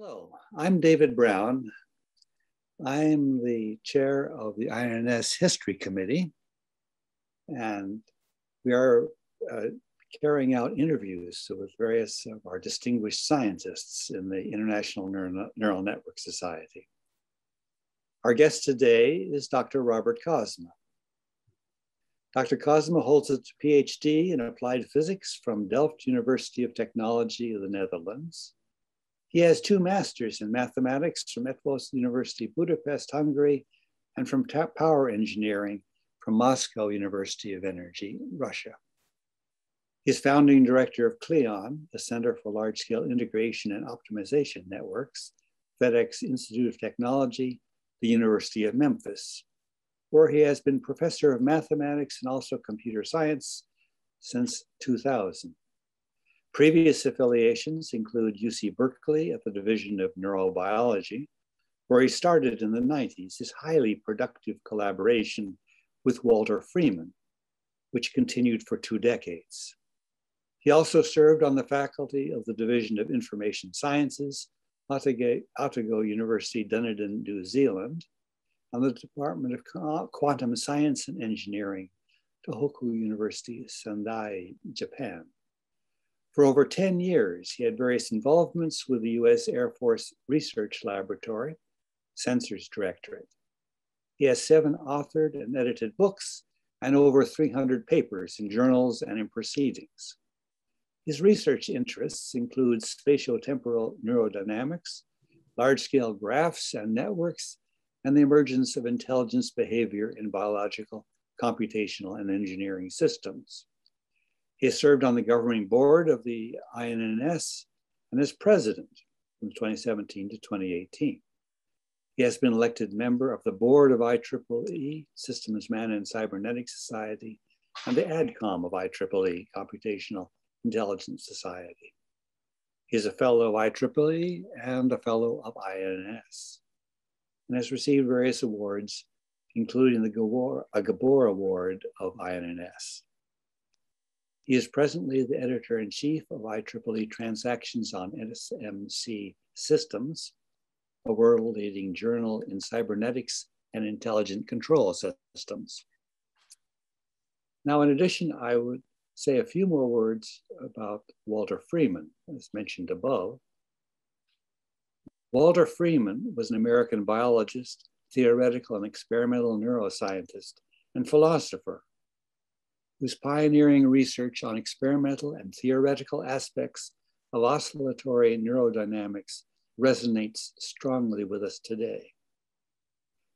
Hello, I'm David Brown. I'm the chair of the INNS History Committee, and we are uh, carrying out interviews with various of our distinguished scientists in the International Neural, Neural Network Society. Our guest today is Dr. Robert Kozma. Dr. Kozma holds a PhD in applied physics from Delft University of Technology of the Netherlands he has two masters in mathematics from Eötvös University, Budapest, Hungary, and from power engineering from Moscow University of Energy, Russia. He's founding director of CLION, the Center for Large Scale Integration and Optimization Networks, FedEx Institute of Technology, the University of Memphis, where he has been professor of mathematics and also computer science since 2000. Previous affiliations include UC Berkeley at the Division of Neurobiology, where he started in the 90s his highly productive collaboration with Walter Freeman, which continued for two decades. He also served on the faculty of the Division of Information Sciences, Otago University, Dunedin, New Zealand, and the Department of Quantum Science and Engineering, Tohoku University, Sendai, Japan. For over 10 years, he had various involvements with the US Air Force Research Laboratory, Sensors Directorate. He has seven authored and edited books and over 300 papers in journals and in proceedings. His research interests include spatiotemporal neurodynamics, large-scale graphs and networks, and the emergence of intelligence behavior in biological, computational, and engineering systems. He has served on the governing board of the INNS and as president from 2017 to 2018. He has been elected member of the board of IEEE, Systems Man and Cybernetic Society, and the ADCOM of IEEE, Computational Intelligence Society. He is a fellow of IEEE and a fellow of INNS, and has received various awards, including the Gabor, Gabor Award of INNS. He is presently the editor in chief of IEEE Transactions on SMC Systems, a world leading journal in cybernetics and intelligent control systems. Now, in addition, I would say a few more words about Walter Freeman, as mentioned above. Walter Freeman was an American biologist, theoretical and experimental neuroscientist, and philosopher whose pioneering research on experimental and theoretical aspects of oscillatory neurodynamics resonates strongly with us today.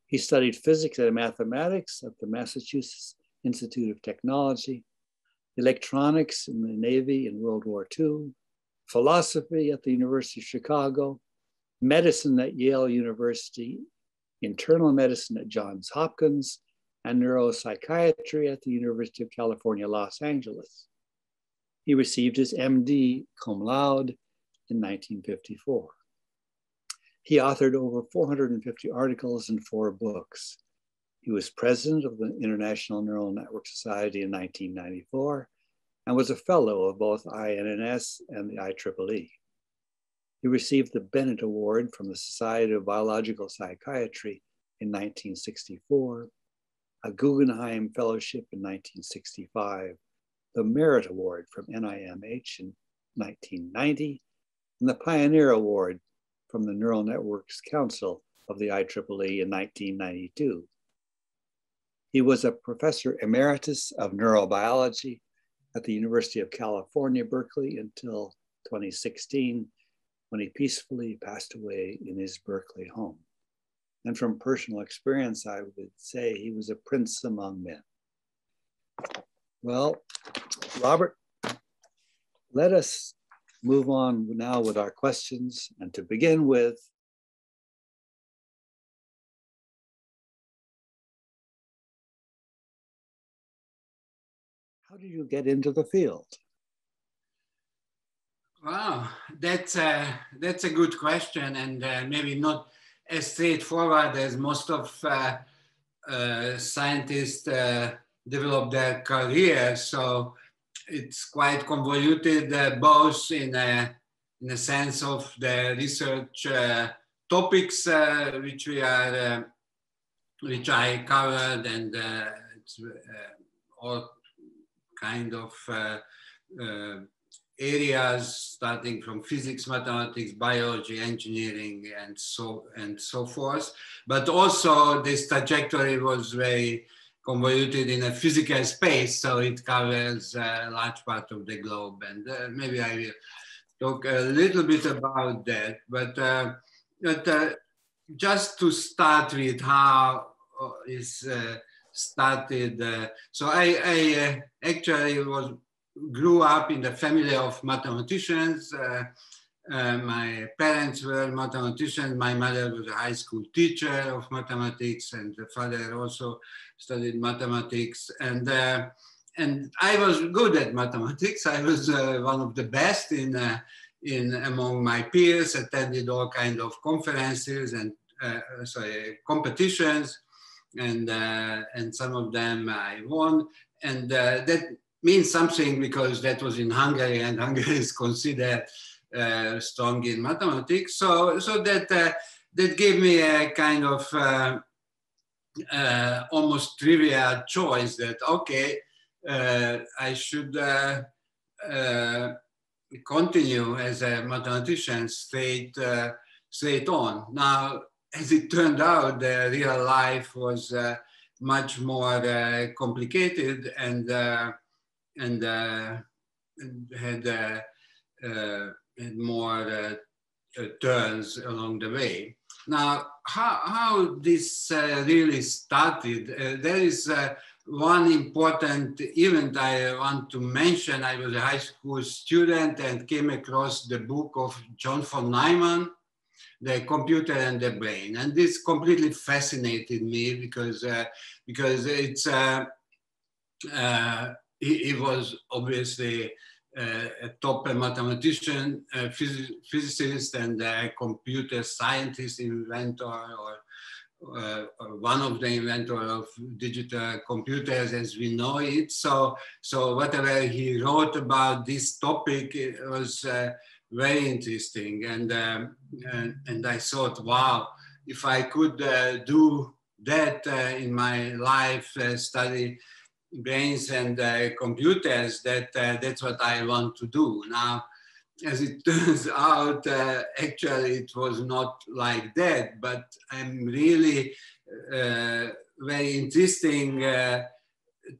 He studied physics and mathematics at the Massachusetts Institute of Technology, electronics in the Navy in World War II, philosophy at the University of Chicago, medicine at Yale University, internal medicine at Johns Hopkins, and neuropsychiatry at the University of California, Los Angeles. He received his MD cum laude in 1954. He authored over 450 articles and four books. He was president of the International Neural Network Society in 1994 and was a fellow of both INNS and the IEEE. He received the Bennett Award from the Society of Biological Psychiatry in 1964 a Guggenheim Fellowship in 1965, the Merit Award from NIMH in 1990, and the Pioneer Award from the Neural Networks Council of the IEEE in 1992. He was a professor emeritus of neurobiology at the University of California, Berkeley until 2016, when he peacefully passed away in his Berkeley home. And from personal experience, I would say he was a prince among men. Well, Robert, let us move on now with our questions. And to begin with, how did you get into the field? Wow, that's a, that's a good question, and uh, maybe not as straightforward as most of uh, uh, scientists uh, develop their career. So it's quite convoluted, uh, both in a in a sense of the research topics which we are, which I covered and it's all kind of areas starting from physics, mathematics, biology, engineering, and so and so forth. But also this trajectory was very convoluted in a physical space, so it covers a large part of the globe. And uh, maybe I will talk a little bit about that. But, uh, but uh, just to start with how uh, uh, started. Uh, so I, I actually was grew up in the family of mathematicians. Uh, uh, my parents were mathematicians. My mother was a high school teacher of mathematics, and the father also studied mathematics. And uh, and I was good at mathematics. I was uh, one of the best in uh, in among my peers. Attended all kind of conferences and uh, sorry competitions, and and some of them I won. And that means something because that was in Hungary and Hungary is considered uh, strong in mathematics. So, so that, uh, that gave me a kind of uh, uh almost trivial choice that, okay, uh, I should uh, continue as a mathematician straight, straight on. Now, as it turned out, the real life was much more complicated and and, uh, had, uh, uh, more turns along the way. Now, how, how this really started, there is one important event I want to mention. I was a high school student and came across the book of John von Neumann, The Computer and the Brain. And this completely fascinated me because, uh, because it's uh, uh, he, he was obviously uh, a top mathematician, a phys physicist, and a computer scientist, inventor, or, uh, one of the inventor of digital computers as we know it. So, so whatever he wrote about this topic was uh, very interesting, and, um, and, and I thought, wow, if I could uh, do that uh, in my life, uh, study brains and uh, computers that uh, that's what I want to do. Now, as it turns out, uh, actually it was not like that, but I'm really uh, very interesting uh,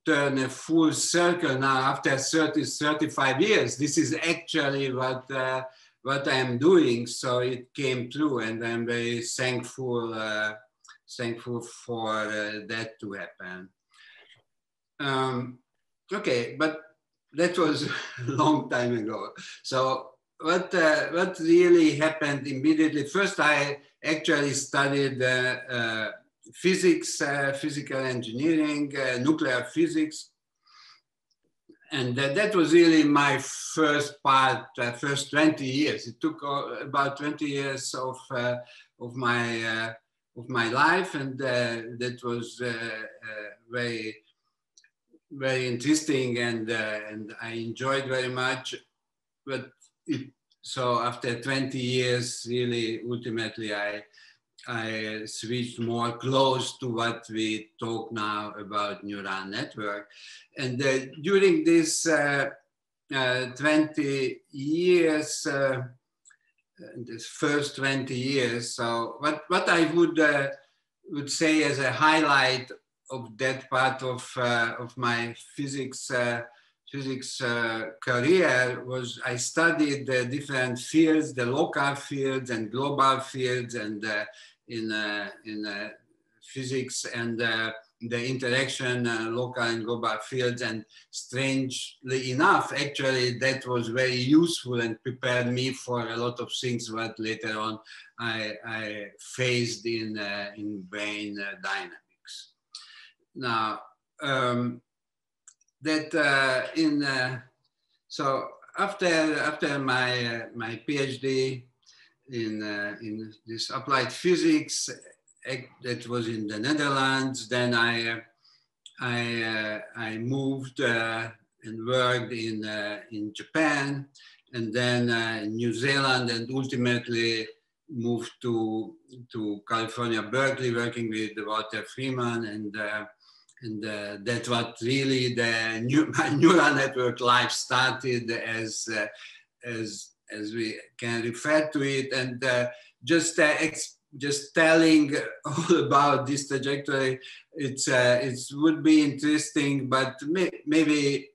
turn a full circle now after 30, 35 years. This is actually what uh, what I'm doing. So it came true and I'm very thankful, thankful for that to happen. Um, okay, but that was a long time ago. So what uh, what really happened immediately? First, I actually studied uh, uh, physics, uh, physical engineering, uh, nuclear physics, and that was really my first part, uh, first 20 years. It took about 20 years of of my of my life, and that was very very interesting and uh, and I enjoyed very much. But it, so after 20 years, really, ultimately, I I switched more close to what we talk now about neural network. And uh, during this uh, uh 20 years, uh, this first 20 years, so what, what I would, uh, would say as a highlight of that part of, uh, of my physics uh, physics uh, career was I studied the different fields, the local fields and global fields, and uh, in uh, in uh, physics and the interaction local and global fields. And strangely enough, actually, that was very useful and prepared me for a lot of things that later on I, I faced in in brain dynamics. Now, um, that uh, in uh, so after after my uh, my PhD in uh, in this applied physics that was in the Netherlands, then I uh, I uh, I moved and worked in in Japan, and then uh, New Zealand, and ultimately moved to to California, Berkeley, working with Walter Freeman, and and uh, that's what really the new, neural network life started as uh, as as we can refer to it, and uh, just uh, just telling all about this trajectory, it's uh, it would be interesting, but may, maybe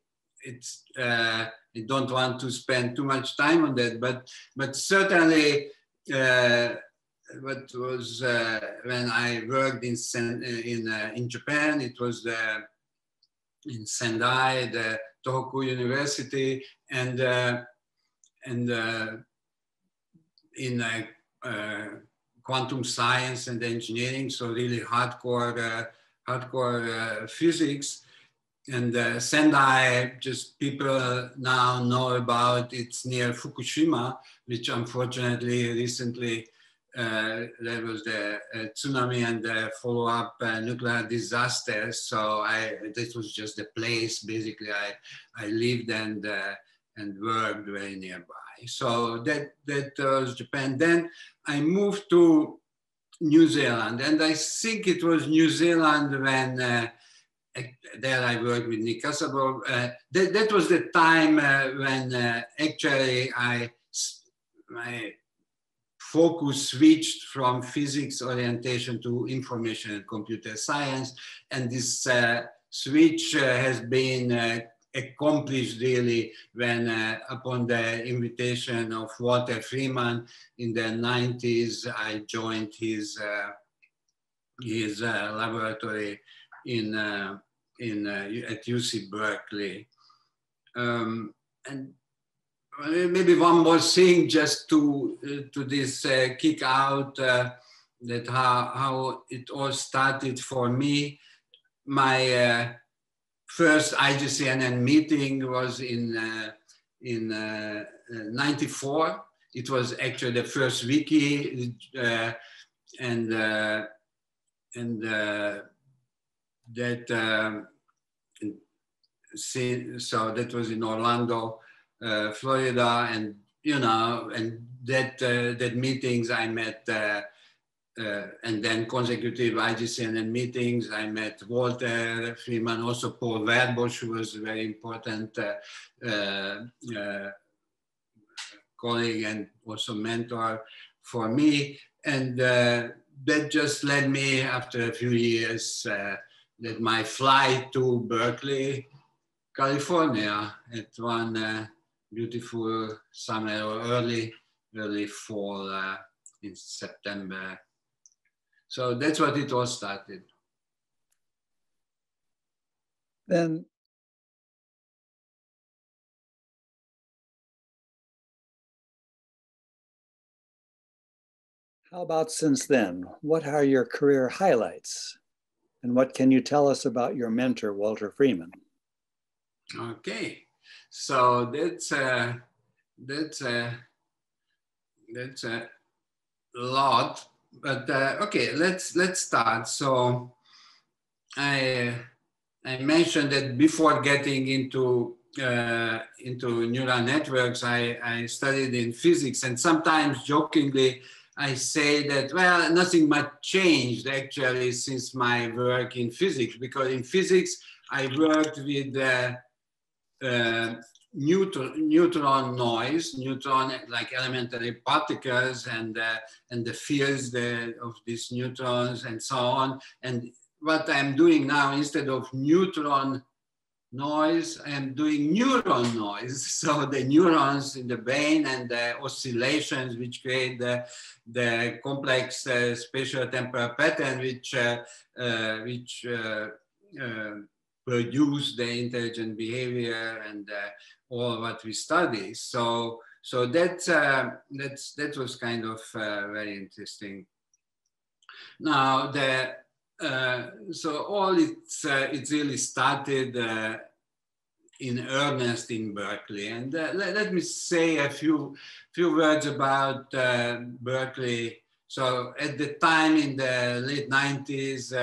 it's uh, I don't want to spend too much time on that, but but certainly what was uh, when I worked in Sen in uh, in Japan, it was the in Sendai, the Tohoku University, and uh, and uh, in quantum science and engineering, so really hardcore, hardcore physics. And uh, Sendai, just people now know about it's near Fukushima, which unfortunately recently uh, there was the uh, tsunami and the follow-up uh, nuclear disaster. So I, this was just the place basically I, I lived and uh, and worked very nearby. So that that was Japan. Then I moved to New Zealand, and I think it was New Zealand when uh, there I worked with Nick Kasabov. Uh, that, that was the time uh, when uh, actually I, my focus switched from physics orientation to information and computer science. And this uh, switch uh, has been uh, accomplished really when upon the invitation of Walter Freeman in the 90s, I joined his, his laboratory in in uh, at UC Berkeley. Um, and maybe one more thing just to uh, to this uh, kick out uh, that how how it all started for me. My uh, first IJCNN meeting was in uh, in '94. It was actually the first wiki, and and that um, so that was in Orlando, uh, Florida, and you know, and that uh, that meetings I met, uh, uh and then consecutive IJCNN meetings. I met Walter Freeman, also Paul Werbos, who was a very important uh, uh, colleague and also mentor for me, and that just led me after a few years that my flight to Berkeley, California, at one uh, beautiful summer or early, early fall uh, in September. So that's what it all started. Then How about since then? What are your career highlights? And what can you tell us about your mentor, Walter Freeman? Okay, so that's a, that's a, that's a lot, but uh, okay, let's let's start. So I I mentioned that before getting into uh, into neural networks, I, I studied in physics, and sometimes jokingly I say that, well, nothing much changed actually since my work in physics, because in physics, I worked with uh, uh, neutron, neutron noise, neutron like elementary particles and, uh, and the fields the, of these neutrons and so on. And what I'm doing now, instead of neutron noise, I am doing neuron noise. So the neurons in the brain and the oscillations which create the, the complex uh, spatial temporal pattern which, uh, uh, which uh, uh, produce the intelligent behavior and uh, all what we study. So, so that, that's, that was kind of very interesting. Now, the uh, so all it's uh, it really started uh, in earnest in Berkeley. And uh, let, let, me say a few few words about uh, Berkeley. So at the time in the late 90s,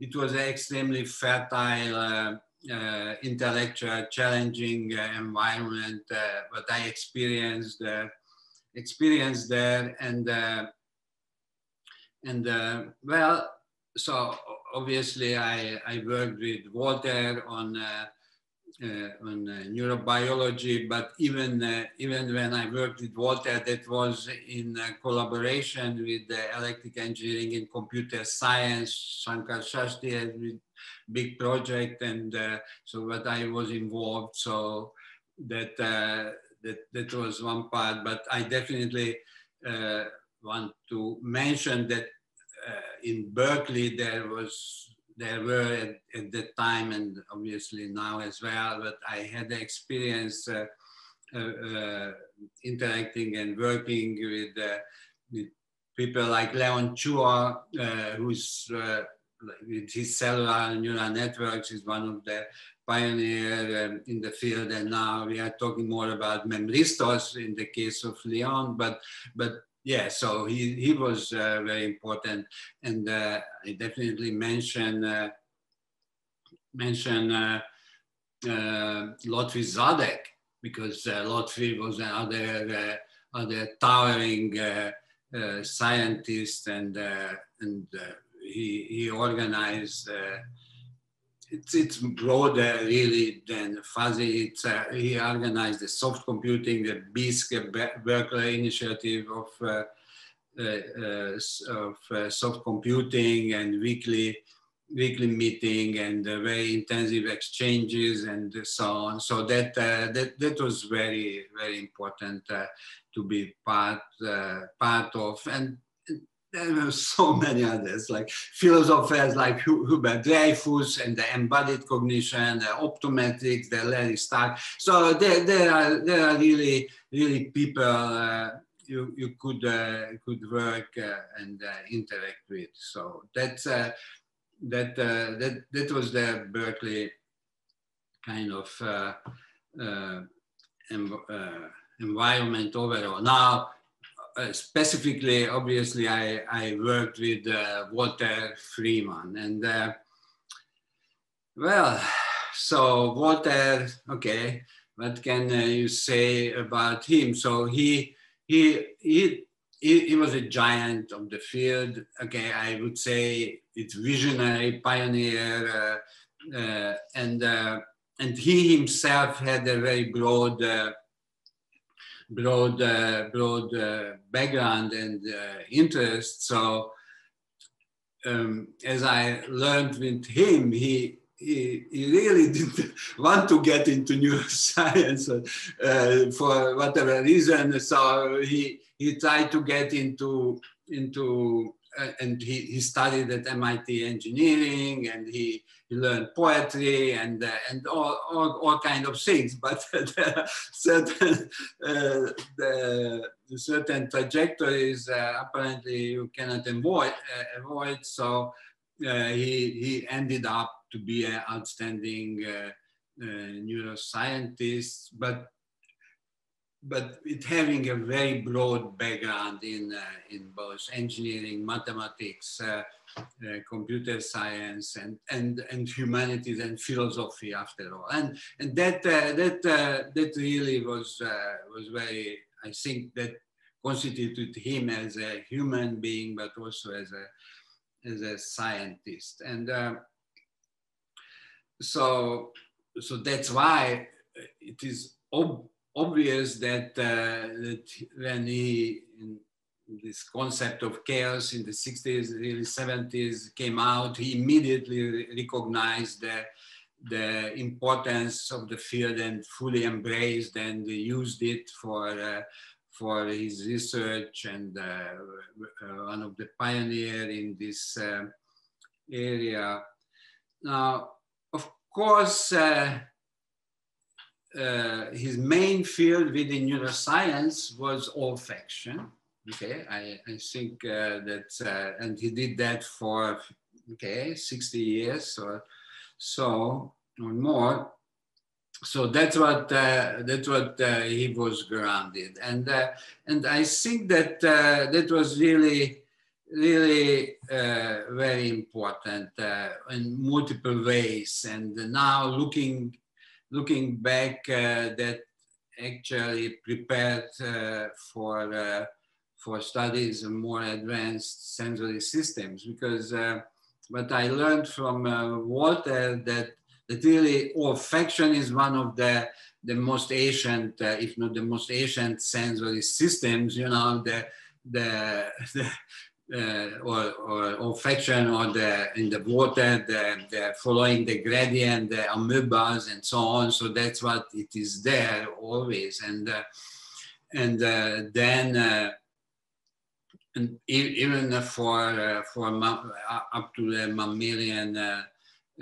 it was an extremely fertile uh, intellectual, challenging uh, environment, uh, what I experienced experienced there, and and well, so obviously I I worked with Walter on uh, Uh, on uh, neurobiology, but even uh, even when I worked with Walter, that was in uh, collaboration with the electric engineering and computer science. Shankar Sastry had a big project, and so what I was involved. So that that that was one part. But I definitely want to mention that in Berkeley there was there were at, at that time and obviously now as well, but I had the experience uh, uh, uh, interacting and working with, uh, with people like Leon Chua, uh, who's with his cellular neural networks is one of the pioneer um, in the field. And now we are talking more about memristors in the case of Leon, but, but yeah, so he, he was uh, very important. And uh, I definitely mention, uh, mention uh, uh, Lotfi Zadeh, because uh, Lotfi was another, uh, other towering scientist and, and he, he organized it's it's broader really than fuzzy. It's uh, he organized the soft computing, the BISC Berkeley initiative of uh, uh, uh of uh, soft computing and weekly weekly meeting and very intensive exchanges and so on. So that that that was very very important to be part part of and there are so many others, like philosophers like Hubert Dreyfus and the embodied cognition, the optometrics, the Larry Stark. So there, there are there are really really people uh, you you could uh, could work uh, and uh, interact with. So that's uh, that uh, that that was the Berkeley kind of environment overall. Now uh, specifically, obviously, I, I worked with uh, Walter Freeman. And uh, well, so Walter, okay, what can uh, you say about him? So he, he, he, he, he, was a giant of the field. Okay, I would say it's visionary, pioneer, uh, and, and he himself had a very broad broad, uh, broad uh, background and uh, interest. So um, as I learned with him, he, he, he really didn't want to get into neuroscience uh, for whatever reason. So he, he tried to get into, into and he, he studied at MIT engineering and he, he learned poetry and, uh, and all, all, all kind of things. But certain, uh, the, certain trajectories uh, apparently you cannot avoid. Uh, avoid so uh, he, he ended up to be an outstanding neuroscientist, but but having a very broad background in, uh, in both engineering, mathematics, uh, uh, computer science, and, and, and humanities and philosophy after all. And, and that, uh, that, uh, that really was, uh, was very, I think that constituted him as a human being, but also as a, as a scientist. And so, so that's why it is ob obvious that, uh, that when he, this concept of chaos in the 60s, early 70s came out, he immediately recognized the, the importance of the field and fully embraced and used it for, uh, for his research and uh, uh one of the pioneer in this uh, area. Now, of course, uh, his main field within neuroscience was olfaction. Okay, I, I think uh, that, uh, and he did that for, okay, 60 years or so or more. So that's what uh, that's what uh, he was grounded, and uh, and I think that that was really really very important in multiple ways. And now looking, looking back, uh, that actually prepared uh, for, uh, for studies of more advanced sensory systems because what I learned from Walter that, that really olfaction is one of the the most ancient, uh, if not the most ancient sensory systems, you know, the, the, the uh, or, or olfaction or the in the water, the, the following the gradient, the amoebas and so on. So that's what it is there always. And uh, and uh, then uh, and even for uh, for up to the mammalian uh,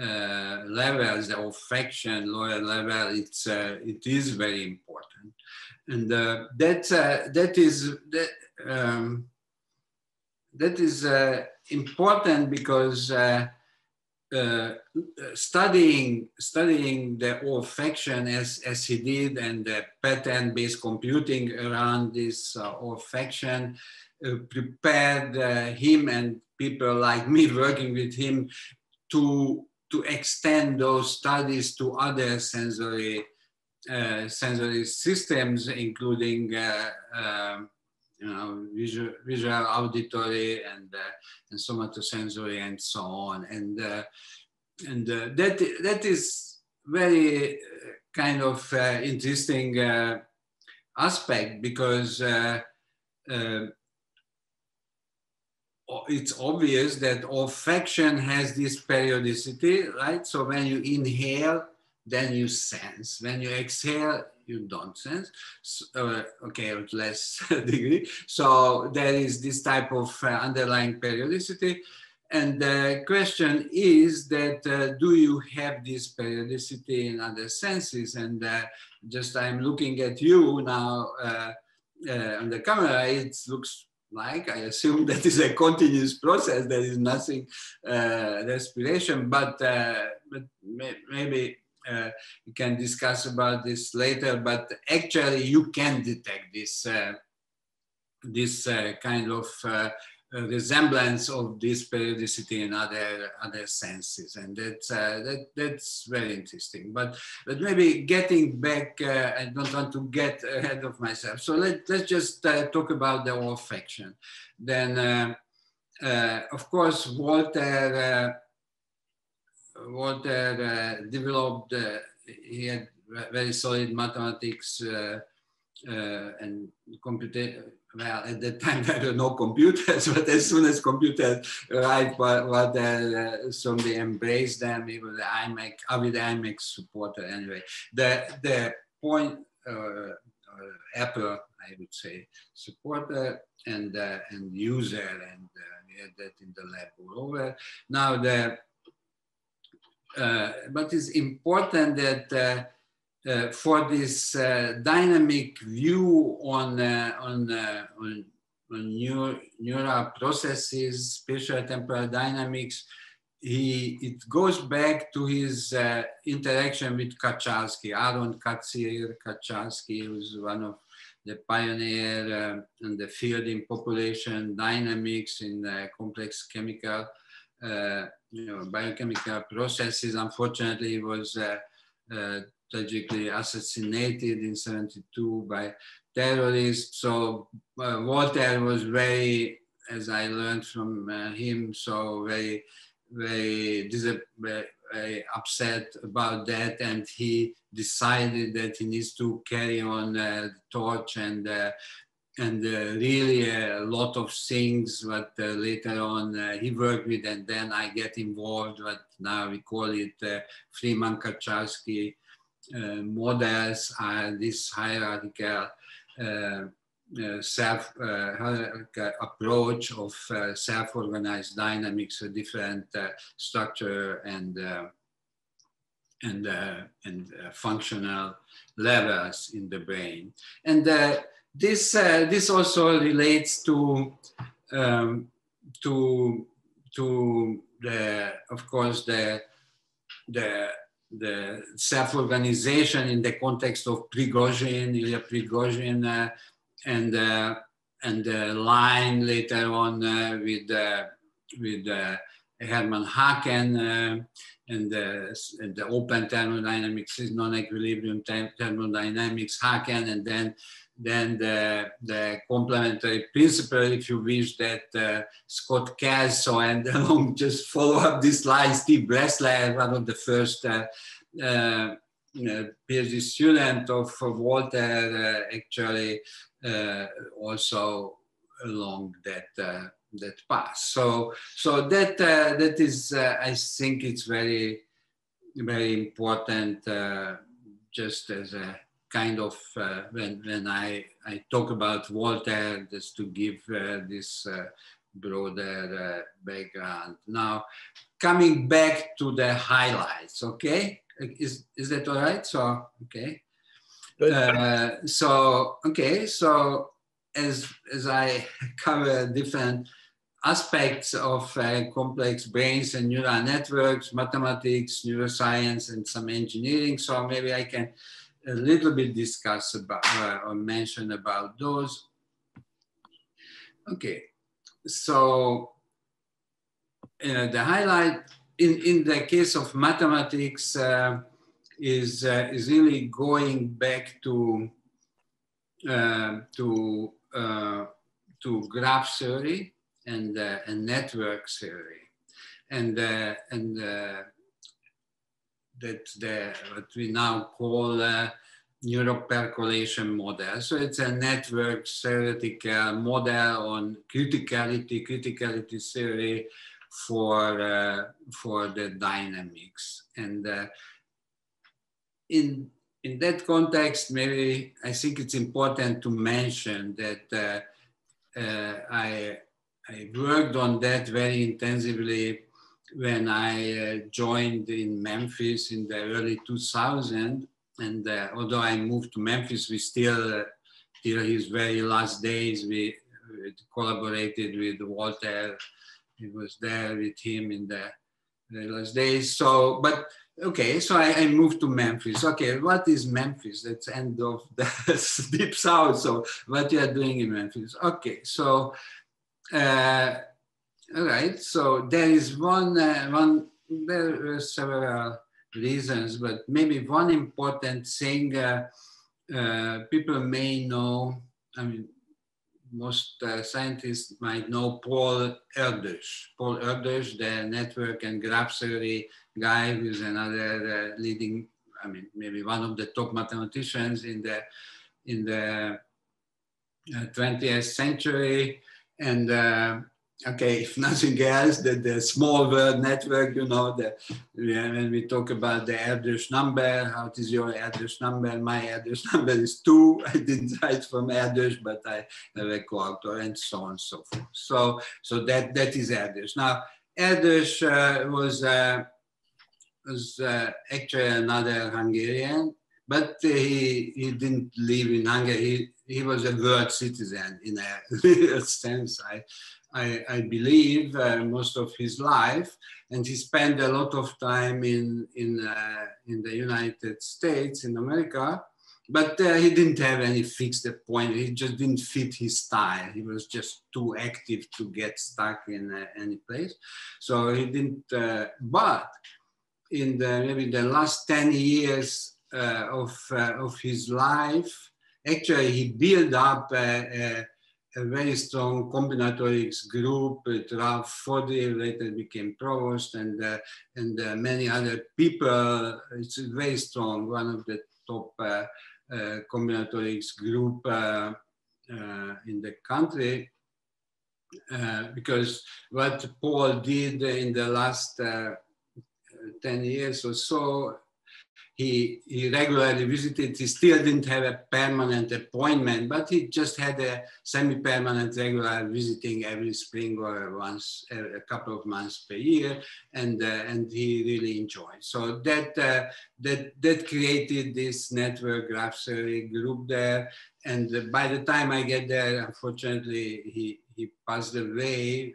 uh, levels, the olfaction lower level, it's uh, it is very important, and uh, that uh, that is that um, that is uh, important because uh, studying studying the olfaction as as he did and the pattern-based computing around this olfaction prepared him and people like me working with him to to extend those studies to other sensory uh, sensory systems, including uh, um, you know visual, visual auditory, and uh, and somatosensory, and so on. And uh, and uh, that that is very kind of interesting aspect because it's obvious that olfaction has this periodicity, right? So when you inhale, then you sense. When you exhale, you don't uh, okay, at less degree. So there is this type of uh, underlying periodicity. And the question is that uh, do you have this periodicity in other senses? And uh, just I'm looking at you now uh, uh, on the camera, it looks like. I assume that is a continuous process. There is nothing uh, respiration, but, uh, but may, maybe uh, we can discuss about this later. But actually, you can detect this uh, this uh, kind of uh, resemblance of this periodicity in other other senses, and that's that that's very interesting. But but maybe getting back, I don't want to get ahead of myself. So let let's just talk about the olfaction. Then, of course, Walter uh, Walter developed. he had very solid mathematics and computer well, at that time there were no computers, but as soon as computers arrived, uh, somebody embraced them, even the iMac, Avid iMac supporter anyway. The, the point, uh, uh, Apple, I would say, supporter and, uh, and user, and uh, we had that in the lab all over. Now, the, uh, but it's important that uh, for this uh, dynamic view on, uh, on, uh, on, on neural, neural processes, spatial temporal dynamics, he, it goes back to his uh, interaction with Katchalsky, Aaron Katzir Katchalsky, who's one of the pioneer uh, in the field in population dynamics in complex chemical, you know, biochemical processes. Unfortunately, he was tragically assassinated in 72 by terrorists. So uh, Walter was very, as I learned from uh, him, so very, very, very, upset about that. And he decided that he needs to carry on uh, the torch and uh, and uh, really a lot of things what uh, later on uh, he worked with and then I get involved what now we call it uh, Freeman Katchalsky uh, models are this hierarchical uh, uh, self approach of self-organized dynamics, a different structure and and and functional levels in the brain, and this this also relates to um, to to the of course the the the self-organization in the context of Prigogine, Ilya Prigogine, uh, and uh, and the line later on with with Hermann Haken and the, and the open thermodynamics non-equilibrium thermodynamics Haken and then then the, the complementary principle, if you wish, that uh, Scott Kelso and along just follow up this line, Steve Bressler, one of the first uh, uh, PhD student of Walter, uh, actually uh, also along that uh, that path. So so that that is, I think, it's very very important, just as a kind of uh, when when I I talk about Walter, just to give uh, this uh, broader uh, background. Now, coming back to the highlights, okay? Is is that all right? So okay. Uh, so okay, so as as I cover different aspects of uh, complex brains and neural networks, mathematics, neuroscience, and some engineering. So maybe I can a little bit discuss about uh, or mention about those. Okay, so uh, the highlight in, in the case of mathematics uh, is, uh, is really going back to, uh, to, uh, to graph theory and, and network theory. And, and that the, what we now call uh, neuropercolation model. So it's a network theoretical model on criticality, criticality theory for, uh, for the dynamics. And uh, in, in that context, maybe I think it's important to mention that uh, uh, I, I worked on that very intensively when I uh, joined in Memphis in the early 2000. And uh, although I moved to Memphis, we still, uh, till his very last days, we, we collaborated with Walter. He was there with him in the, the last days. So, but okay, so I, I, moved to Memphis. Okay, what is Memphis? That's end of the deep south. So what you are doing in Memphis? Okay, so uh, all right. So there is one, uh, one, there are several reasons, but maybe one important thing uh, uh, people may know, I mean, most uh, scientists might know Paul Erdős. Paul Erdős, the network and graph theory guy who is another uh, leading, I mean, maybe one of the top mathematicians in the, in the 20th uh, century. And okay, if nothing else, the, the small world network, you know, the, when we talk about the Erdős number, how is your Erdős number? My Erdős number is two. I didn't write from Erdős, but I have a coauthor and so on and so forth. So, so that, that is Erdős. Now, Erdős uh, was, uh, was uh, actually another Hungarian, but he, he didn't live in Hungary. He, he was a world citizen in a sense. I, I, I believe, uh, most of his life, and he spent a lot of time in in uh, in the United States, in America. But uh, he didn't have any fixed point. He just didn't fit his style. He was just too active to get stuck in uh, any place. So he didn't. Uh, but in the maybe the last ten years uh, of of his life, actually he built up very strong combinatorics group Ralph Faudree, later became provost, and, uh, and uh, many other people. It's very strong, one of the top uh, uh combinatorics group uh, uh, in the country. because what Paul did in the last 10 years or so he, he regularly visited. He still didn't have a permanent appointment, but he just had a semi-permanent regular visiting every spring or once a couple of months per year, and uh, and he really enjoyed. So that uh, that that created this network graph theory group there. And by the time I get there, unfortunately, he he passed away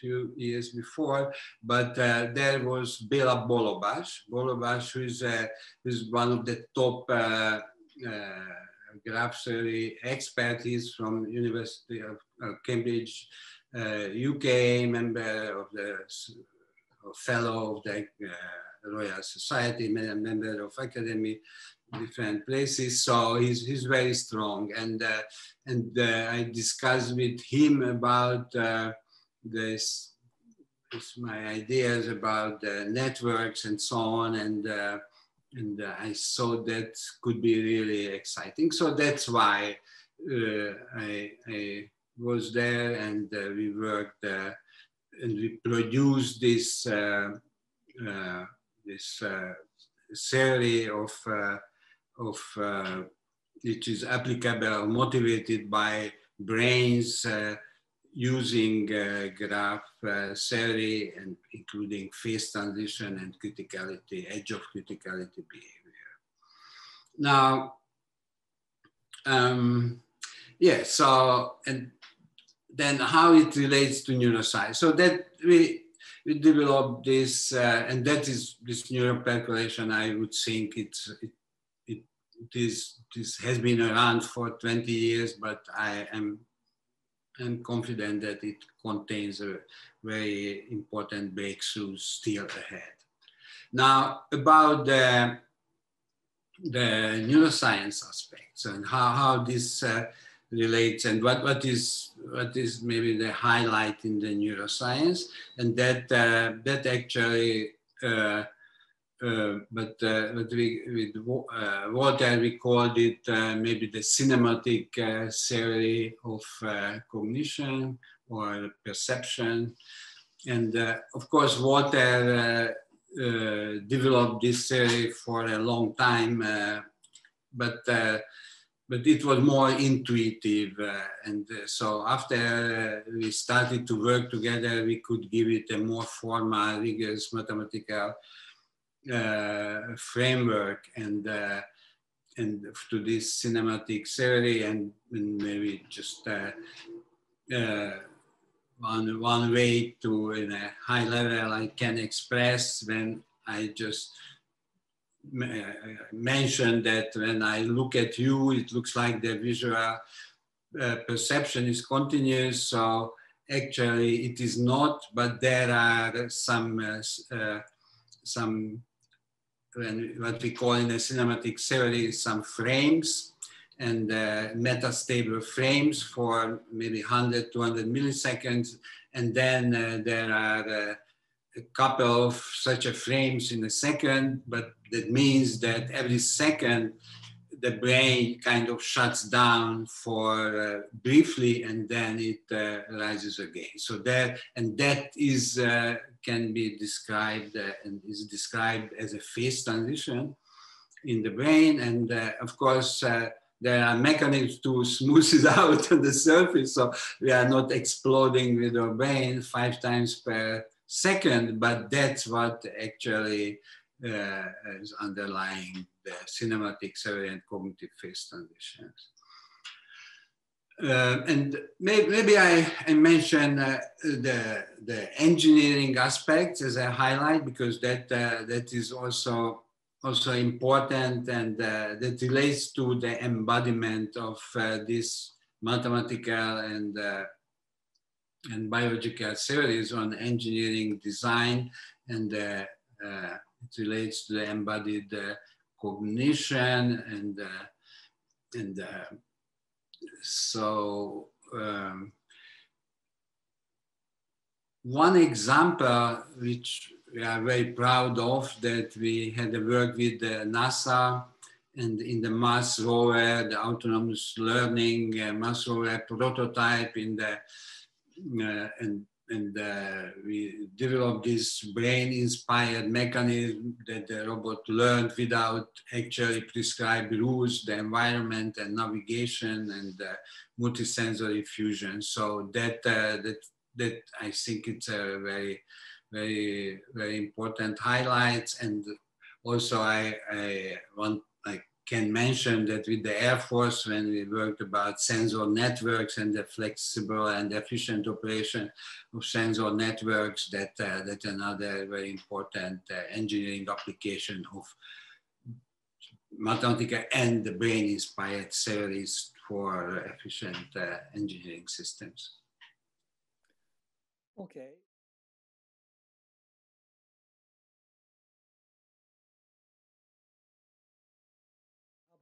few years before, but uh, there was Bela Bollobás. Bollobás, who is, uh, is one of the top uh, uh graph theory expert. He's from University of uh, Cambridge, UK, uh, member of the fellow of the Royal Society, member of academy, different places. So he's, he's very strong. And, uh, and uh, I discussed with him about uh, this, this, my ideas about networks and so on. And, uh, and uh, I saw that could be really exciting. So that's why uh, I, I was there and uh, we worked uh, and we produced this uh, this theory of of which is applicable motivated by brains using uh, graph uh, theory and including phase transition and criticality, edge of criticality behavior. Now, um, yeah, so, and then how it relates to neuroscience. So that we, we developed this, uh, and that is this neuropercolation. I would think it's, it, it, this, this has been around for 20 years, but I am am confident that it contains a very important breakthrough still ahead. Now, about the, the neuroscience aspects and how, how this uh, relates and what, what is what is maybe the highlight in the neuroscience and that uh, that actually uh, but uh, but we with uh, Walter we called it uh, maybe the cinematic theory of cognition or perception and of course Walter developed this theory for a long time but but it was more intuitive. Uh, and uh, so after uh, we started to work together, we could give it a more formal, rigorous mathematical uh, framework and uh, and to this cinematic theory and, and maybe just uh, one, one way to, in a high level, I can express when I just mentioned that when I look at you, it looks like the visual uh, perception is continuous. So actually it is not, but there are some, uh, uh, some what we call in the cinematic theory, some frames and uh, metastable frames for maybe 100, 200 milliseconds. And then uh, there are uh, a couple of such a frames in a second, but that means that every second the brain kind of shuts down for uh, briefly and then it uh, rises again. So that, and that is, uh, can be described uh, and is described as a phase transition in the brain. And uh, of course, uh, there are mechanisms to smooth it out on the surface. So we are not exploding with our brain five times per second, but that's what actually is underlying the cinematic and cognitive phase transitions. Uh, and may, maybe I, I mention uh, the, the engineering aspects as a highlight because that, uh, that is also, also important and uh, that relates to the embodiment of uh, this mathematical and and biological theories on engineering design and uh, uh, it relates to the embodied uh, cognition and uh, and uh, so um, one example which we are very proud of that we had a work with NASA and in the Mars rover, the autonomous learning uh, Mars rover prototype in the uh, and and uh, we developed this brain-inspired mechanism that the robot learned without actually prescribed rules, the environment and navigation and uh, multisensory fusion. So that uh, that that I think it's a very very very important highlights. And also I I want can mention that with the Air Force, when we worked about sensor networks and the flexible and efficient operation of sensor networks, that uh, that's another very important uh, engineering application of mathematical and the brain-inspired theories for efficient uh, engineering systems. Okay.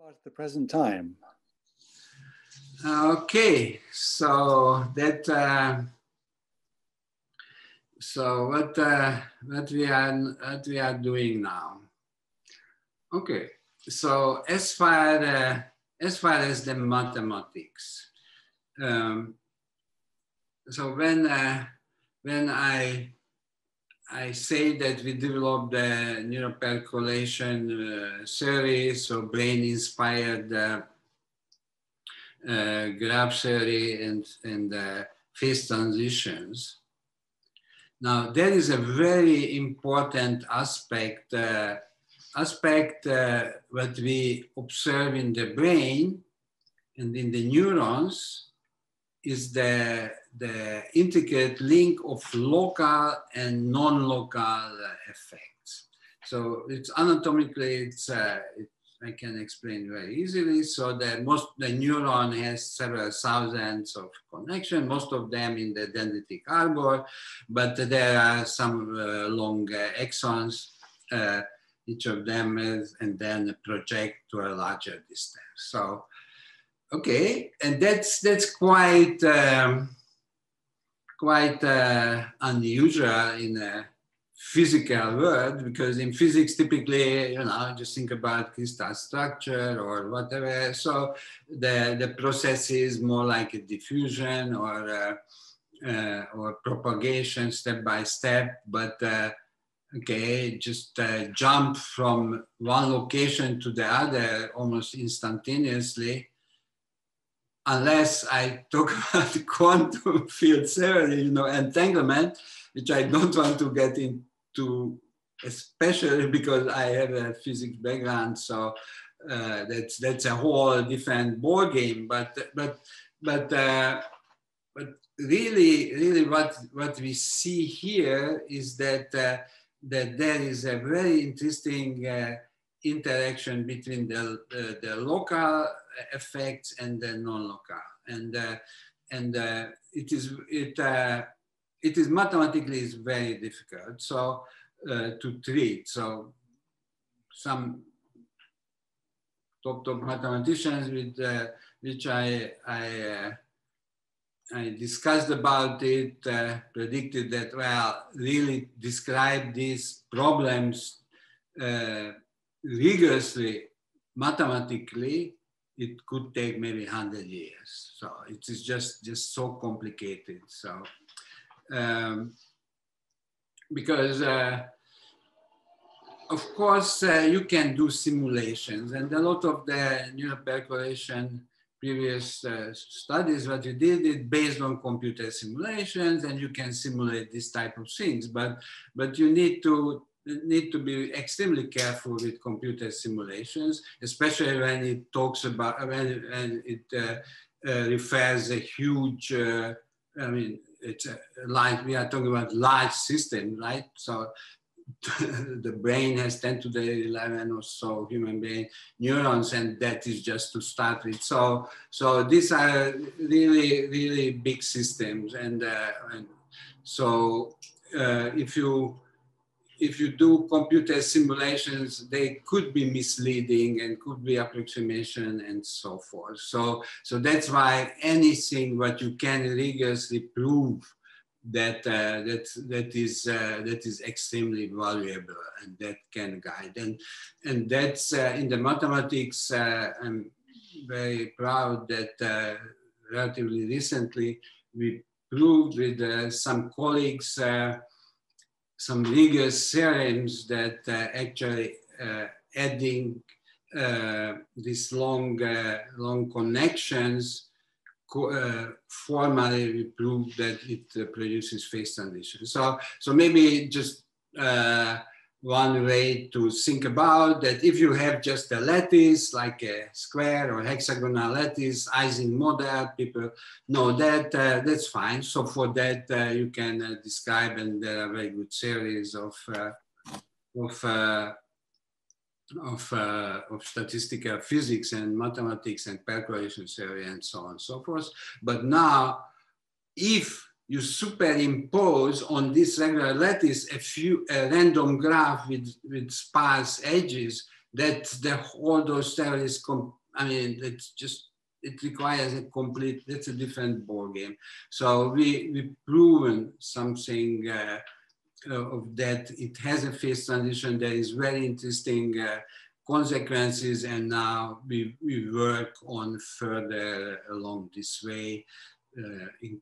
About the present time? Okay, so that uh, so what uh, what we are what we are doing now. Okay, so as far uh, as far as the mathematics, um, so when uh, when I I say that we developed the neuropercolation uh, series or brain-inspired uh, uh, graph theory and, and uh, phase transitions. Now, there is a very important aspect, uh, aspect uh, what we observe in the brain and in the neurons is the, the intricate link of local and non-local effects. So it's anatomically, it's, uh, it, I can explain very easily. So that most the neuron has several thousands of connections, most of them in the dendritic arbor, but there are some uh, long uh, axons, uh, each of them is, and then project to a larger distance. So, okay, and that's that's quite um, quite uh, unusual in a physical world because in physics typically you know just think about crystal structure or whatever. So the the process is more like a diffusion or uh, uh, or propagation step by step but uh, okay just uh, jump from one location to the other almost instantaneously unless i talk about quantum field theory you know entanglement which I don't want to get into, especially because I have a physics background. So uh, that's that's a whole different ball game. But but but uh, but really really what what we see here is that uh, that there is a very interesting uh, interaction between the, the, the local effects and the non-local and uh, and uh, it is it it is mathematically is very difficult so uh, to treat. So some top top mathematicians with uh, which I I, uh, I discussed about it uh, predicted that well really describe these problems uh, rigorously mathematically it could take maybe 100 years. So it is just just so complicated. So um, because uh, of course uh, you can do simulations and a lot of the neuropercolation previous uh, studies that you did it based on computer simulations and you can simulate this type of things. But but you need to need to be extremely careful with computer simulations especially when it talks about when, when it uh, uh, refers a huge uh, i mean it's large, we are talking about large system, right? So the brain has 10 to the 11 or so human brain neurons, and that is just to start with. So, so these are really, really big systems. And, uh, and so uh, if you if you do computer simulations, they could be misleading and could be approximation and so forth. So, so that's why anything what you can rigorously prove that uh, that that is uh, that is extremely valuable and that can guide and and that's uh, in the mathematics. Uh, I'm very proud that uh, relatively recently we proved with uh, some colleagues some rigorous theorems that uh, actually uh, adding uh, these long, long connections uh, formally prove that it uh, produces phase transition. So, so maybe just uh, one way to think about that if you have just a lattice, like a square or hexagonal lattice, Ising model, people know that, uh, that's fine. So for that, uh, you can uh, describe, and there are very good series of, uh, of, uh, of, uh, of statistical physics and mathematics and percolation theory and so on and so forth. But now, if you superimpose on this regular lattice a few a random graph with, with sparse edges, that the all those theories, I mean, it's just it requires a complete, that's a different ball game. So we, we've proven something uh, of that. It has a phase transition that is very interesting uh, consequences. And now we, we work on further along this way uh, in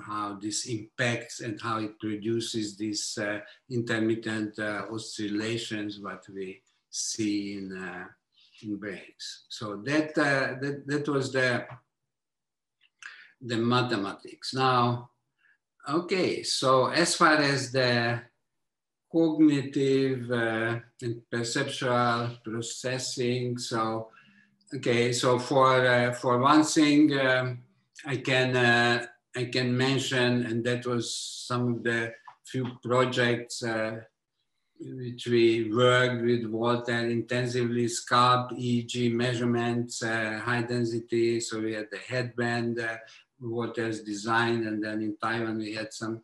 how this impacts and how it produces these uh, intermittent uh, oscillations, what we see in uh, in brains. So that, that, that was the, the mathematics. Now, okay, so as far as the cognitive uh, and perceptual processing, so, okay, so for, uh, for one thing, um, I can, uh, I can mention, and that was some of the few projects uh, which we worked with Walter intensively, SCALP, EEG measurements, uh, high density. So we had the headband uh, Walter's designed, and then in Taiwan we had some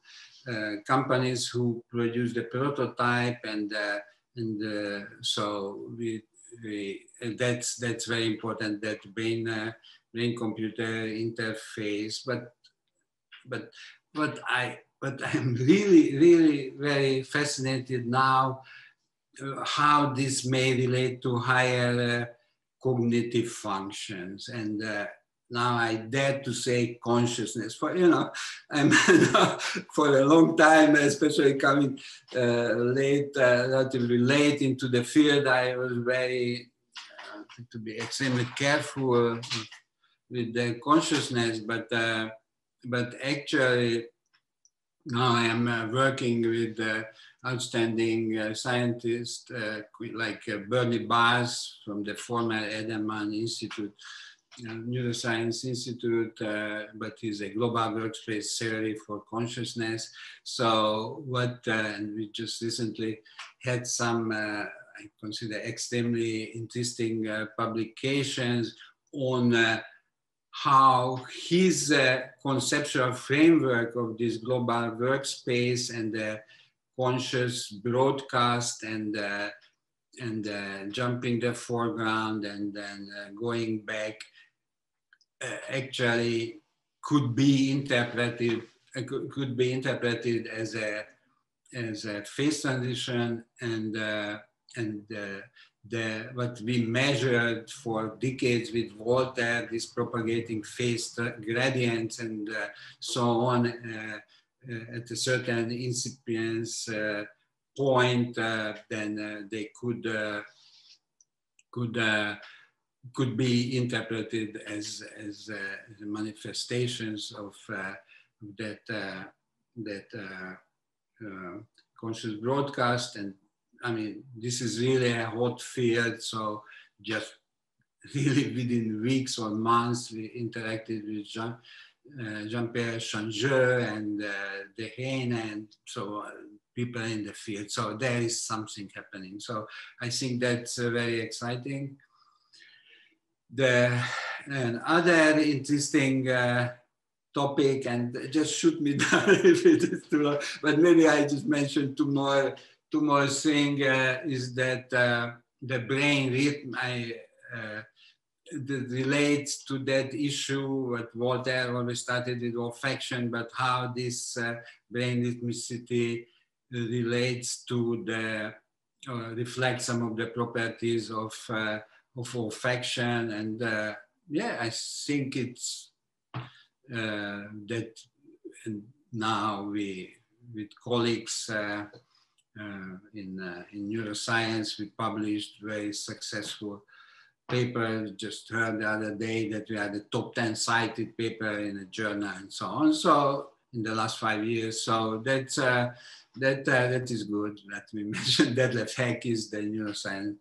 uh, companies who produced the prototype, and uh, and uh, so we, we that's that's very important that brain uh, brain computer interface. But but but I but I'm really, really very fascinated now uh, how this may relate to higher uh, cognitive functions. And uh, now I dare to say consciousness. For you know, I'm for a long time, especially coming uh, late, uh, relatively late into the field, I was very uh, to be extremely careful with the consciousness. But but actually, now I am uh, working with uh, outstanding uh, scientists uh, like uh, Bernie Baars from the former Edelman Institute, Neuroscience Institute, uh, but he's a global workspace theory for consciousness. So what, and we just recently had some, I consider extremely interesting publications on how his uh, conceptual framework of this global workspace and the conscious broadcast and uh, and uh, jumping the foreground and then uh, going back uh, actually could be interpreted uh, could, be interpreted as a as a phase transition and and the, what we measured for decades with Walter, this propagating phase gradients and uh, so on uh, uh, at a certain incipience uh, point, uh, then uh, they could, could, could be interpreted as, as manifestations of that, that conscious broadcast and I mean, this is really a hot field. So just really within weeks or months, we interacted with Jean, uh, Jean-Pierre Changeux and uh, and so uh, people in the field. So there is something happening. So I think that's uh, very exciting. The and other interesting uh, topic, and just shoot me down if it is too long, but maybe I just mentioned two more two more thing uh, is that uh, the brain rhythm I, uh, relates to that issue what Walter always started with olfaction, but how this uh, brain rhythmicity relates to the uh, reflect some of the properties of uh, of olfaction and yeah I think it's that now we with colleagues in, uh, in neuroscience. We published very successful paper. Just heard the other day that we had the top 10 cited paper in a journal and so on. So in the last five years. So that's, uh, that, uh, that is good. Let me mention Detlef Heck is the neuroscience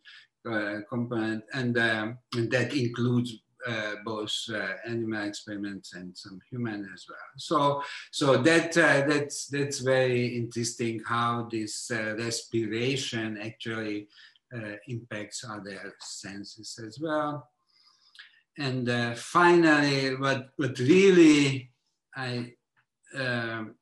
uh, component and, um, and that includes uh, both uh, animal experiments and some human as well. So, so that uh, that's that's very interesting how this respiration actually uh, impacts other senses as well. And uh, finally, what, what really I, um,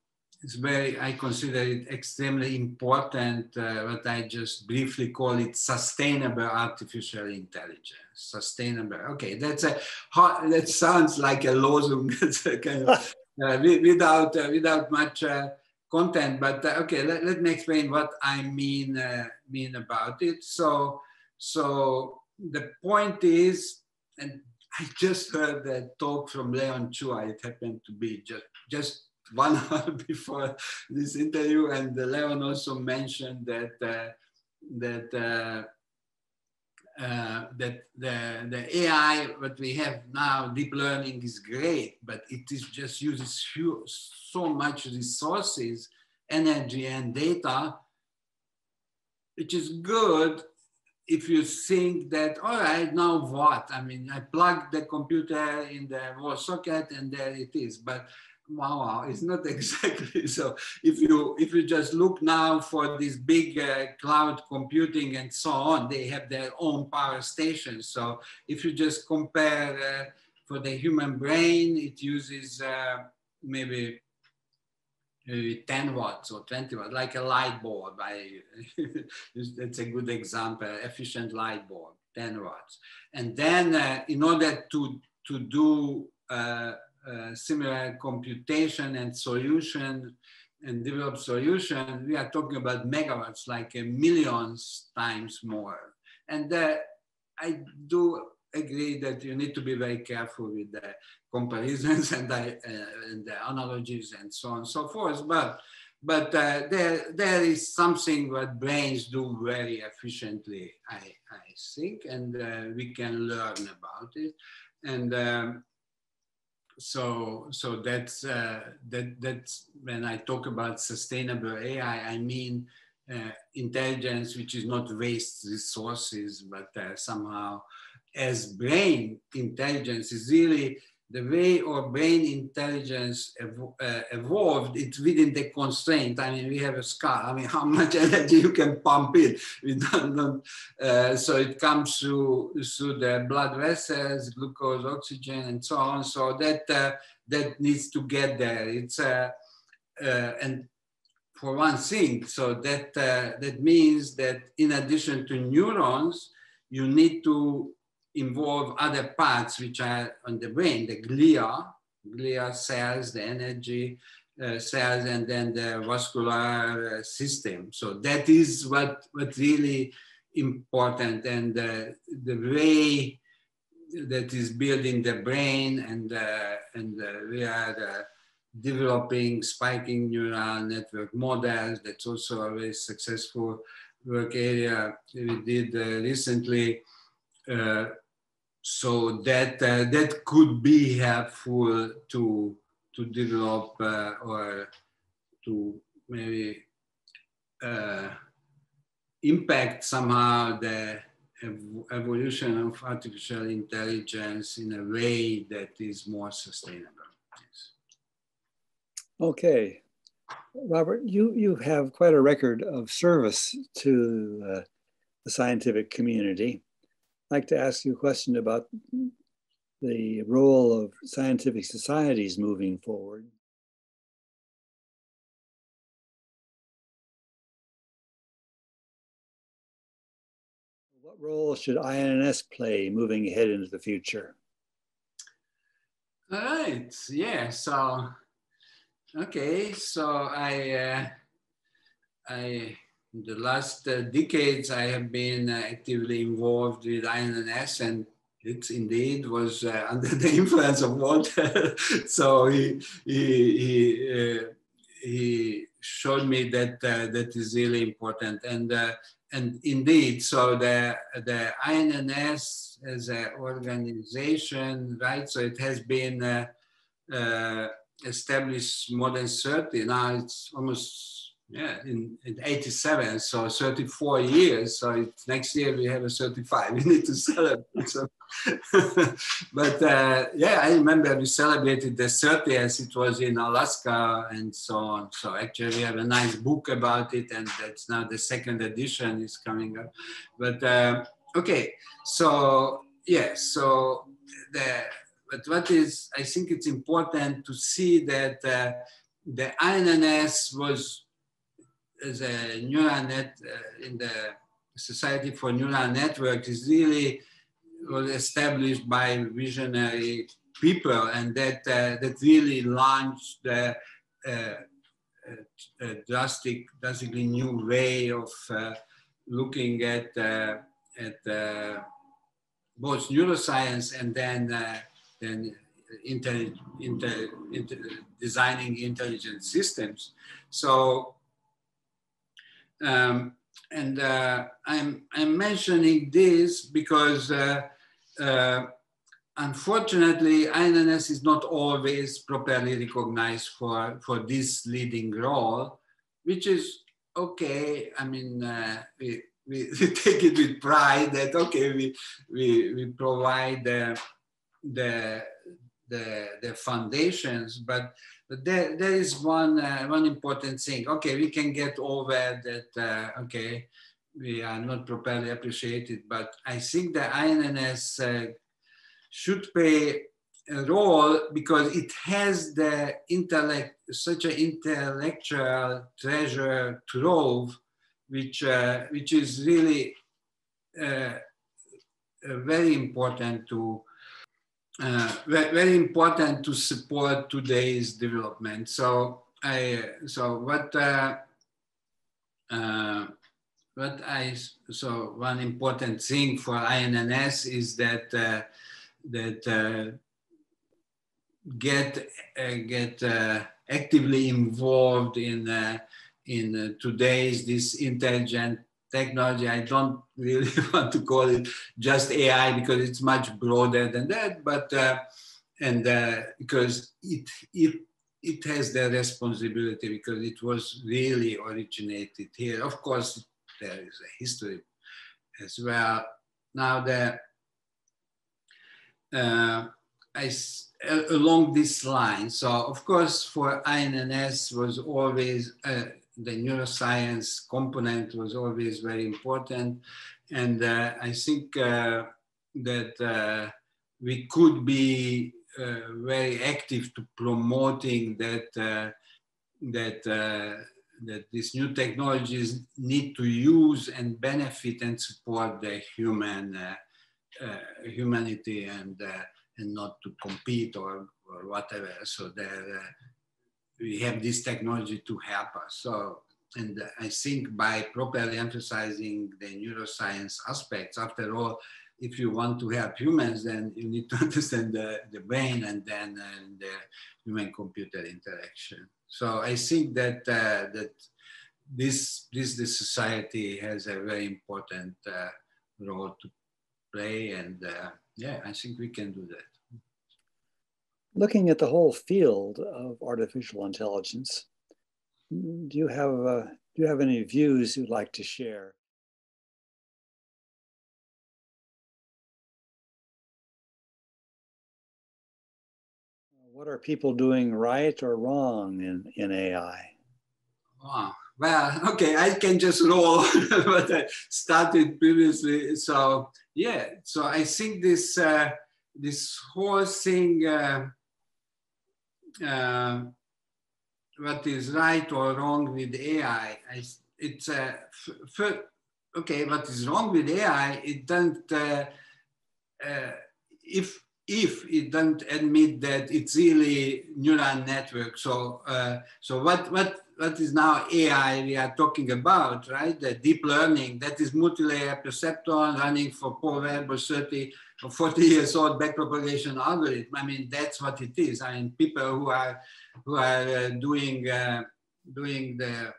it's very, I consider it extremely important, uh, what I just briefly call it sustainable artificial intelligence. Sustainable, okay, that's a, that sounds like a lozung, kind of, uh, without, uh, without much uh, content, but uh, okay, let, let me explain what I mean, uh, mean about it. So, so the point is, and I just heard that talk from Leon Chua. It happened to be just, just one hour before this interview, and Leon also mentioned that uh, that uh, uh, that the, the AI what we have now, deep learning is great, but it is just uses so much resources, energy and data, which is good if you think that, all right, now what? I mean, I plug the computer in the wall socket and there it is. But wow, it's not exactly so. If you if you just look now for this big uh, cloud computing and so on, they have their own power stations. So if you just compare uh, for the human brain, it uses uh, maybe uh, 10 watts or 20 watts, like a light bulb. I, that's a good example, efficient light bulb, 10 watts. And then uh, in order to, to do uh, uh, similar computation and solution and develop solution, we are talking about megawatts, like a millions times more. And uh, I do agree that you need to be very careful with the comparisons and the, uh, and the analogies and so on and so forth. But but uh, there there is something that brains do very efficiently, I I think, and uh, we can learn about it. And um, so so that's uh, that that's when I talk about sustainable AI, I mean. Uh, intelligence which is not waste resources but uh, somehow as brain intelligence is really the way our brain intelligence uh, evolved, it's within the constraint. I mean, we have a scar. I mean, how much energy you can pump in. We don't, don't uh, so it comes through, through the blood vessels, glucose, oxygen, and so on. So that, uh, that needs to get there. It's, uh, uh, and for one thing, so that, uh, that means that in addition to neurons, you need to involve other parts which are on the brain, the glia, glia cells, the energy uh, cells, and then the vascular uh, system. So that is what, what really important and uh, the way that is built in the brain and, uh, and uh, we are uh, developing spiking neural network models. That's also a very successful work area we did recently. Uh, so that uh, that could be helpful to to develop uh, or to maybe uh, impact somehow the ev evolution of artificial intelligence in a way that is more sustainable. Yes. Okay, Robert, you you have quite a record of service to uh, the scientific community like to ask you a question about the role of scientific societies moving forward. What role should INNS play moving ahead into the future? All right, yeah, so, okay, so I, uh, I the last uh, decades, I have been uh, actively involved with INNS and it indeed was uh, under the influence of Walter. so he, he, he, uh, he showed me that uh, that is really important. And, uh, and indeed, so the, the INNS as an organization, right, so it has been established more than 30, now it's almost yeah, in, in 87, so 34 years. So next year we have a 35. We need to celebrate. So. but uh, yeah, I remember we celebrated the 30th. It was in Alaska and so on. So actually, we have a nice book about it, and that's now the second edition is coming up. But uh, okay, so yeah, so the but what is I think it's important to see that uh, the INNS was a neural net uh, in the Society for Neural Networks is really was established by visionary people and that uh, that really launched the uh, a drastic, drastically new way of uh, looking at uh, at uh, both neuroscience and then then inter, inter, inter, designing intelligent systems. So um, and uh, I'm, I'm mentioning this because uh, uh, unfortunately, INNS is not always properly recognized for, for this leading role, which is okay. I mean, uh, we, we, take it with pride that, okay, we, we, we provide the, the, the, the foundations, but but there, there is one, uh, one important thing. Okay, we can get over that, uh, okay, we are not properly appreciated, but I think the INNS uh, should play a role because it has the intellect, such an intellectual treasure trove, which, uh, which is really uh, very important to uh, very important to support today's development. So I so what uh, uh, what I so one important thing for INNS is that uh, that uh, get uh, get actively involved in in today's this intelligent technology. I don't really want to call it just AI because it's much broader than that, but uh, and uh, because it it it has the responsibility because it was really originated here. Of course, there is a history as well. Now the uh, I, along this line. So of course, for INNS was always the neuroscience component was always very important. And uh, I think uh, that uh, we could be uh, very active to promoting that, uh, that, uh, that these new technologies need to use and benefit and support the human humanity and, and not to compete or, or whatever. So there, we have this technology to help us. So, and I think by properly emphasizing the neuroscience aspects, after all, if you want to help humans, then you need to understand the, the brain and then uh, the human-computer interaction. So I think that uh, that this this this society has a very important uh, role to play, and uh, yeah, I think we can do that looking at the whole field of artificial intelligence, do you have uh, do you have any views you'd like to share? What are people doing right or wrong in, in AI? Wow. Well, okay, I can just roll what I started previously. So yeah, so I think this uh, this whole thing uh, uh, what is right or wrong with AI. It's uh, okay. What is wrong with AI? It doesn't. Uh, uh, if if it doesn't admit that it's really neural network. So uh, so what what what is now AI we are talking about, right? The deep learning that is multi-layer perceptron running for Paul Werbos 30 or 40 years old backpropagation algorithm. I mean, that's what it is. I mean, people who are who are uh, doing uh, doing the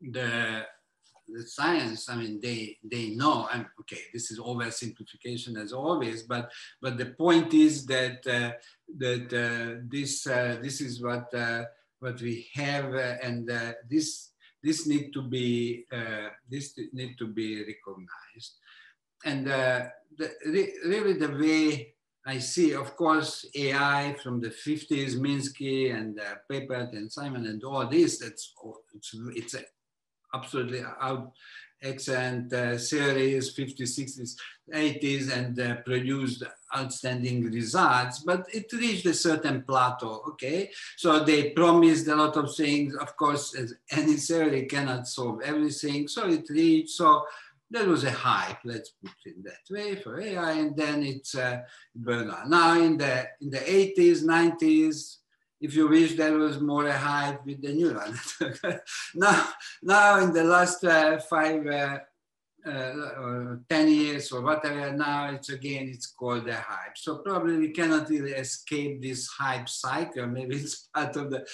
the the science, I mean, they they know. I'm okay. This is oversimplification as always, but but the point is that uh, that uh, this uh, this is what uh, what we have, and this this need to be this need to be recognized. And uh, the, really the way I see, of course, AI from the 50s, Minsky and uh, Papert and Simon and all this, that's it's, it's absolutely out, excellent uh, series, 50s, 60s, 80s, and uh, produced outstanding results, but it reached a certain plateau, okay? So they promised a lot of things. Of course, any theory cannot solve everything. So it reached, so there was a hype, let's put it that way, for AI, and then it's uh, burned out. Now in the, in the 80s, 90s, if you wish, there was more a hype with the neural network. now, now in the last uh, five, uh, uh, 10 years or whatever, now it's again, it's called a hype. So probably we cannot really escape this hype cycle. Maybe it's part of the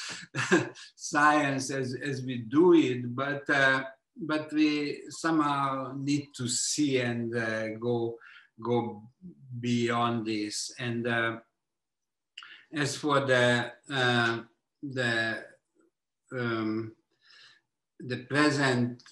science as, as we do it, but, uh, but we somehow need to see and uh, go, go beyond this. And uh, as for the uh, the um, the present,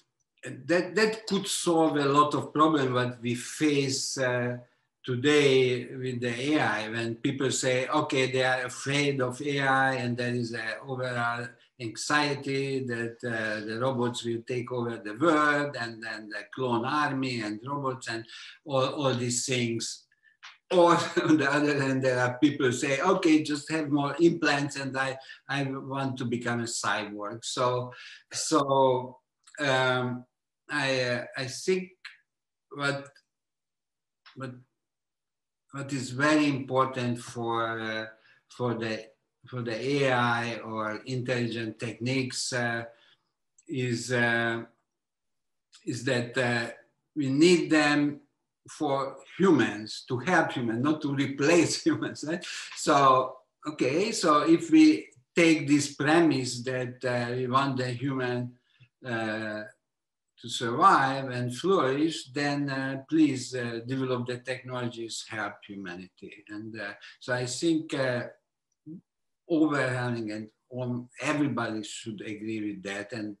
that that could solve a lot of problems that we face uh, today with the AI. When people say, okay, they are afraid of AI, and there is an overall anxiety that uh, the robots will take over the world, and then the clone army and robots and all, all these things or on the other hand, there are people say, okay, just have more implants and I, I want to become a cyborg. So, so um, I, uh, I think what, what, what is very important for, uh, for, the, for the AI or intelligent techniques uh, is, uh, is that uh, we need them for humans, to help humans, not to replace humans. Right? So, okay, so if we take this premise that uh, we want the human uh, to survive and flourish, then uh, please develop the technologies help humanity. And so I think overwhelming and um, everybody should agree with that and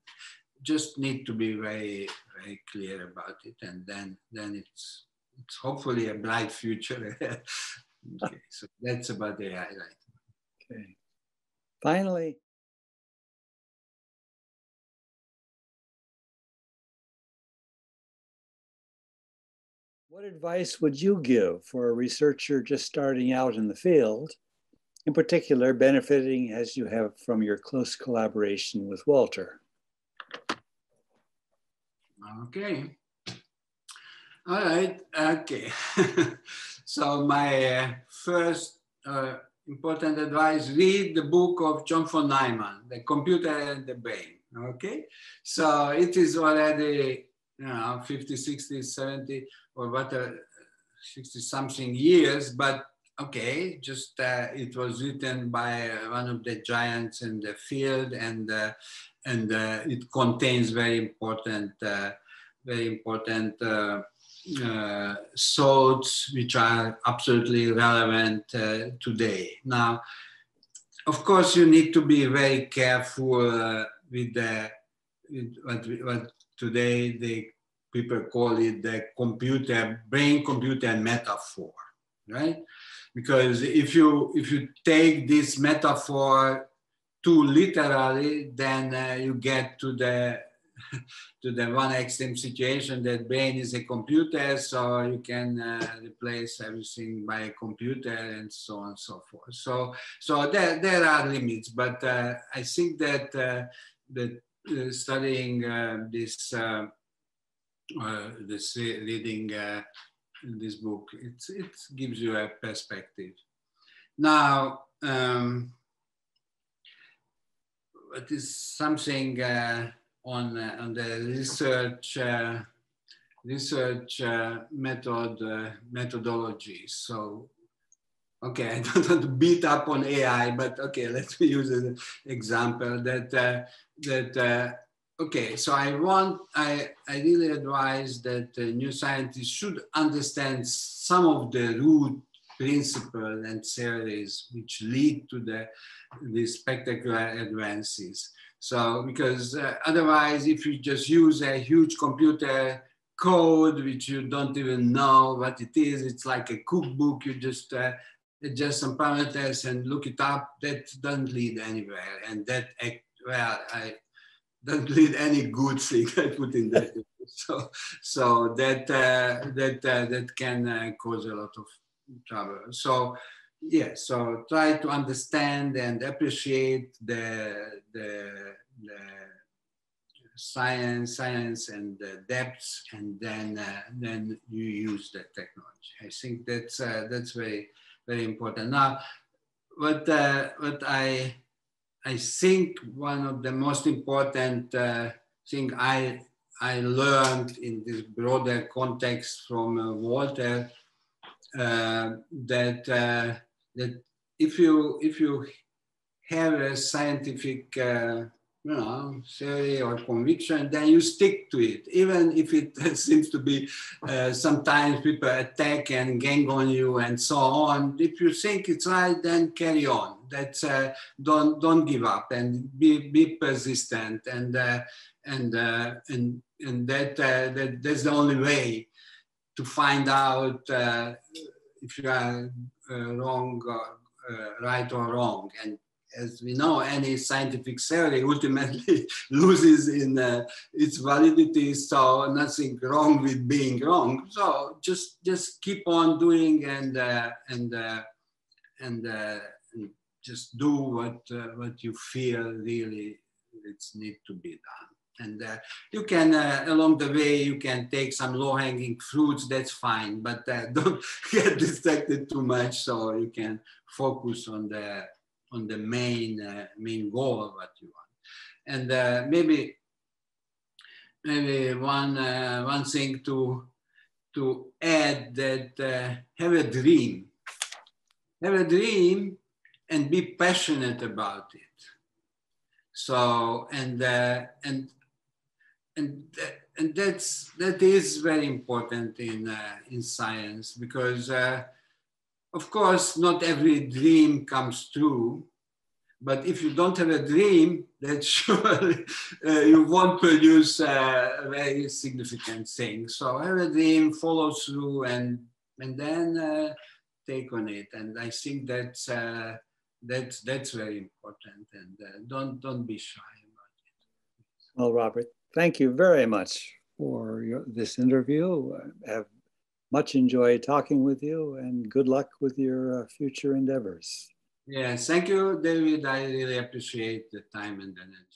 just need to be very, very clear about it. And then, then it's it's hopefully a bright future. okay, so that's about the AI, right? Okay. Finally, what advice would you give for a researcher just starting out in the field, in particular, benefiting as you have from your close collaboration with Walter? Okay. All right, okay. so my uh, first uh, important advice, read the book of John von Neumann, The Computer and the Brain, okay? So it is already, you know, 50, 60, 70, or what, 60 something years, but okay, just uh, it was written by uh, one of the giants in the field and, uh, and uh, it contains very important, very important uh, thoughts which are absolutely relevant uh, today. Now, of course, you need to be very careful uh, with the with what, what today the people call it the computer brain computer metaphor, right? Because if you if you take this metaphor too literally, then uh, you get to the to the one extreme situation that brain is a computer, so you can uh, replace everything by a computer and so on and so forth. So, so there, there are limits, but uh, I think that, uh, that uh, studying uh, this, uh, this reading this book, it, it gives you a perspective. Now, um, it is something on, uh, on the research uh, research uh, method methodology. So okay, I don't want to beat up on AI, but okay, let me use an example that uh, that uh, okay. So I want I I really advise that uh, new scientists should understand some of the root principles and theories which lead to the, the spectacular advances. So, because uh, otherwise, if you just use a huge computer code which you don't even know what it is, it's like a cookbook, you just uh, adjust some parameters and look it up, that doesn't lead anywhere. And that, well, I doesn't lead any good thing, I put in that. so, so that, uh, that, uh, that can uh, cause a lot of trouble. So yeah, so try to understand and appreciate the, the, the science, science and the depths, and then uh, then you use that technology. I think that's uh, that's very very important. Now, what uh, what I I think one of the most important uh, thing I I learned in this broader context from uh, Walter uh, that uh, that if you if you have a scientific uh, you know theory or conviction, then you stick to it, even if it seems to be uh, sometimes people attack and gang on you and so on. If you think it's right, then carry on. That's uh, don't don't give up and be be persistent and uh, and and and that, that that's the only way to find out uh, if you are uh, wrong, uh, uh, right or wrong. And as we know, any scientific theory ultimately loses in uh, its validity. So nothing wrong with being wrong. So just just keep on doing and uh, and uh, and, and, just do what what you feel really it's need to be done. And uh, you can, uh, along the way, you can take some low-hanging fruits, that's fine, but uh, don't get distracted too much so you can focus on the, on the main, uh, main goal of what you want. And uh, maybe, maybe one, uh, one thing to, to add that have a dream. Have a dream and be passionate about it. So, and, and and and that's that is very important in uh, in science because uh, of course not every dream comes true but if you don't have a dream then surely uh, you won't produce uh, a very significant thing. So have a dream follow through and and then uh, take on it. And i think that's uh, that's that's very important. And don't don't be shy about it. Well robert thank you very much for your, this interview. I have much enjoy talking with you and good luck with your uh, future endeavors. Yes, thank you, David. I really appreciate the time and energy.